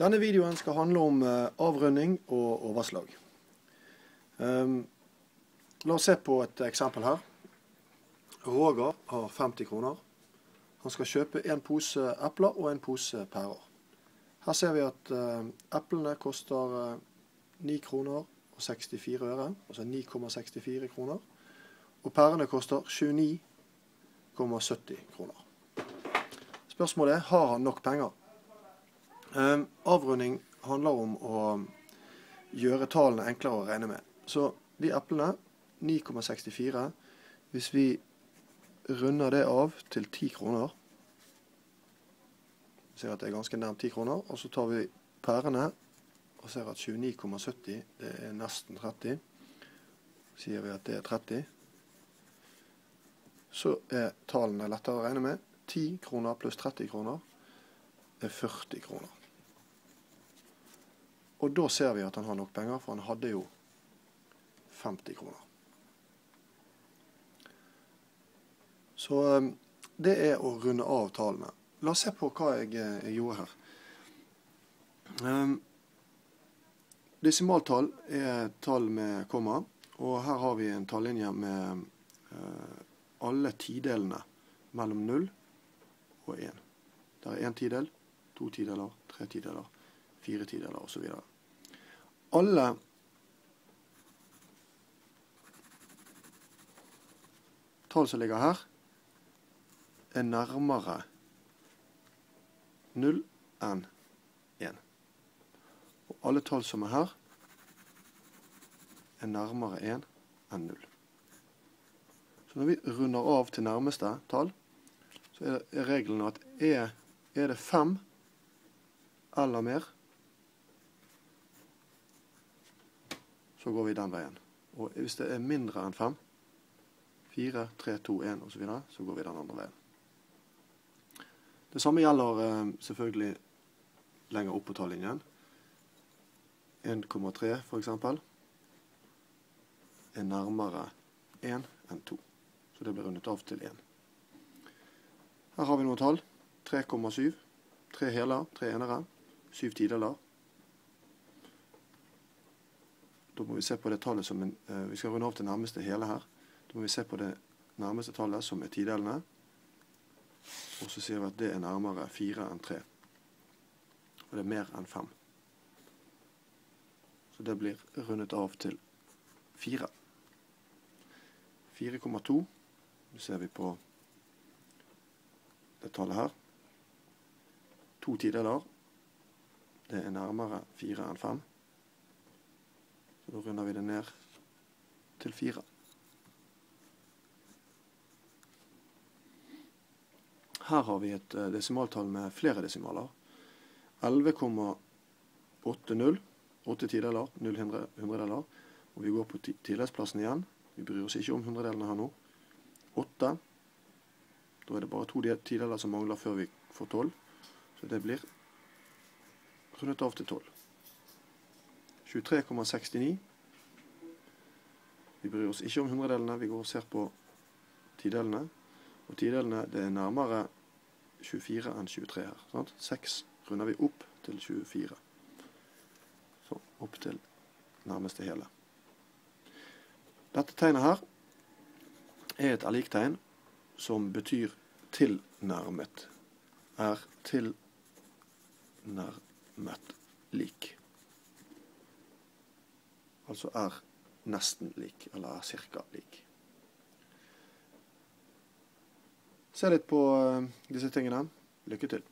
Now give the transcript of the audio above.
Denne videoen skal handle om eh, avrunding og overslag. Um, la oss se på et eksempel her. Roger har 50 kroner. Han skal kjøpe en pose epler og en pose pærer. Her ser vi at uh, eplene koster uh, 9 kroner og 64 øre, altså 9,64 kroner. Og pærene koster 29,70 kroner. Spørsmålet er har han nok penger. Um, avrunding handler om å gjøre tallene enklere å regne med. Så de eplene, 9,64, hvis vi runder det av til 10 kroner Ser at det er ganske nærmt 10 kroner. Og så tar vi pærene og ser at 29,70 det er nesten 30. Sier vi at det er 30. Så er tallene lettere å regne med. 10 kroner pluss 30 kroner er 40 kroner. Og da ser vi at han har nok penger, for han hadde jo 50 kroner. Så eh, det er å runde av tallene. La oss se på hva jeg, eh, jeg gjorde her. Um, desimaltall er tall med komma, og her har vi en tallinje med uh, alle tidelene mellom 0 og 1. Det er én tidel, to tideler, tre tideler, fire tideler osv alle tall som ligger her, er nærmere 0 enn 1. Og alle tall som er her, er nærmere 1 enn 0. Så når vi runder av til nærmeste tall, så er regelen at er, er det 5 eller mer, så går vi den veien. Og hvis det er mindre enn 5, 4, 3, 2, 1 osv., så, videre, så går vi den andre veien. Det samme gjelder eh, selvfølgelig lenger opp på tallinjen. 1,3 f.eks. er nærmere 1 enn 2. Så det blir rundet av til 1. Her har vi noen tall. 3,7. Tre heler, tre enere. Syv tideler. Da må vi se på det tallet som en, eh, Vi skal runde av til nærmeste hele her. Da må vi se på det nærmeste tallet, som er tidelene. Og så sier vi at det er nærmere 4 enn 3. Og det er mer enn 5. Så det blir rundet av til 4. 4,2 Nå ser vi på det tallet her. To tideler. Det er nærmere 4 enn 5. Så runder vi det ned til fire. Her har vi et eh, desimaltall med flere desimaler. 11,80. 8 tideler, 0 hundredeler. Og vi går på tilleggsplassen igjen. Vi bryr oss ikke om hundredelene her nå. 8. Da er det bare to tideler som mangler før vi får 12. Så det blir rundet av til 12. 23,69. Vi bryr oss ikke om hundredelene, vi går og ser på tidelene. Og tidelene det er nærmere 24 enn 23 her. Sant? 6 runder vi opp til 24. Så opp til nærmeste hele. Dette tegnet her er et aliktegn som betyr tilnærmet. Er tilnærmet lik altså er nesten lik, eller er cirka lik. Se litt på eh, disse tingene. Lykke til.